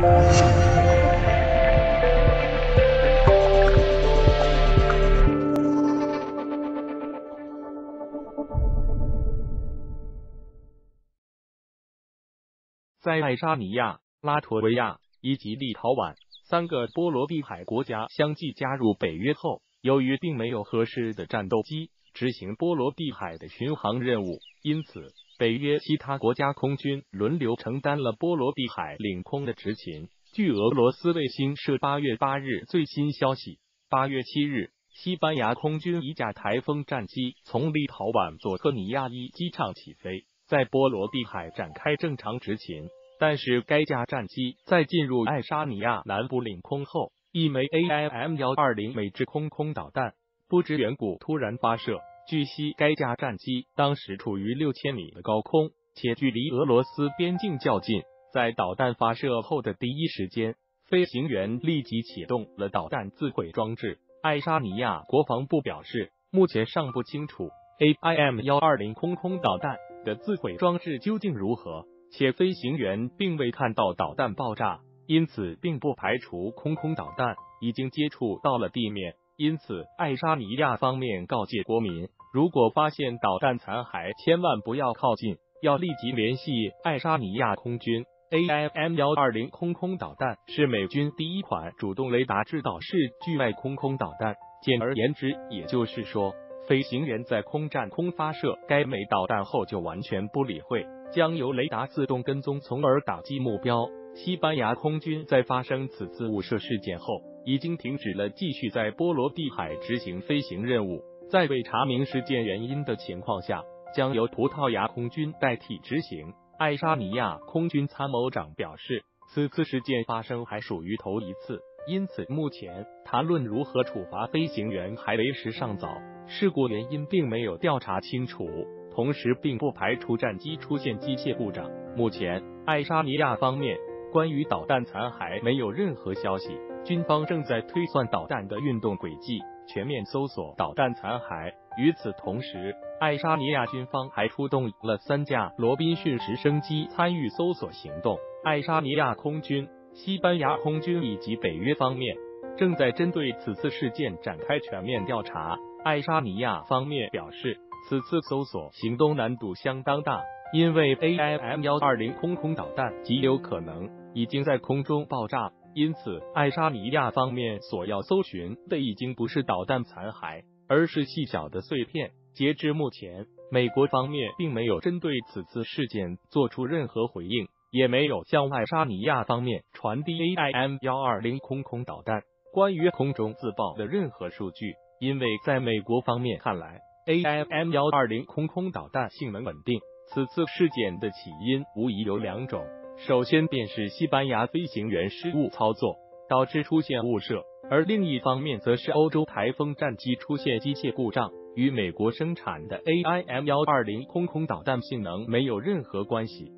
在爱沙尼亚、拉脱维亚以及立陶宛三个波罗的海国家相继加入北约后，由于并没有合适的战斗机执行波罗的海的巡航任务，因此北约其他国家空军轮流承担了波罗的海领空的执勤。据俄罗斯卫星社八月八日最新消息，八月七日，西班牙空军一架台风战机从立陶宛佐科尼亚伊机场起飞。在波罗的海展开正常执勤，但是该架战机在进入爱沙尼亚南部领空后，一枚 AIM 幺二零美制空空导弹不知缘故突然发射。据悉，该架战机当时处于六千米的高空，且距离俄罗斯边境较近。在导弹发射后的第一时间，飞行员立即启动了导弹自毁装置。爱沙尼亚国防部表示，目前尚不清楚 AIM 幺二零空空导弹。的自毁装置究竟如何？且飞行员并未看到导弹爆炸，因此并不排除空空导弹已经接触到了地面。因此，爱沙尼亚方面告诫国民，如果发现导弹残骸，千万不要靠近，要立即联系爱沙尼亚空军。AIM 幺二零空空导弹是美军第一款主动雷达制导式距外空空导弹。简而言之，也就是说。飞行员在空战空发射该枚导弹后，就完全不理会，将由雷达自动跟踪，从而打击目标。西班牙空军在发生此次误射事件后，已经停止了继续在波罗的海执行飞行任务。在未查明事件原因的情况下，将由葡萄牙空军代替执行。爱沙尼亚空军参谋长表示，此次事件发生还属于头一次。因此，目前谈论如何处罚飞行员还为时尚早。事故原因并没有调查清楚，同时并不排除战机出现机械故障。目前，爱沙尼亚方面关于导弹残骸没有任何消息。军方正在推算导弹的运动轨迹，全面搜索导弹残骸。与此同时，爱沙尼亚军方还出动了三架罗宾逊直升机参与搜索行动。爱沙尼亚空军。西班牙空军以及北约方面正在针对此次事件展开全面调查。爱沙尼亚方面表示，此次搜索行动难度相当大，因为 AIM 幺二零空空导弹极有可能已经在空中爆炸，因此爱沙尼亚方面所要搜寻的已经不是导弹残骸，而是细小的碎片。截至目前，美国方面并没有针对此次事件做出任何回应。也没有向爱沙尼亚方面传递 AIM 幺二零空空导弹关于空中自爆的任何数据，因为在美国方面看来，AIM 幺二零空空导弹性能稳定。此次事件的起因无疑有两种，首先便是西班牙飞行员失误操作导致出现误射，而另一方面则是欧洲台风战机出现机械故障，与美国生产的 AIM 幺二零空空导弹性能没有任何关系。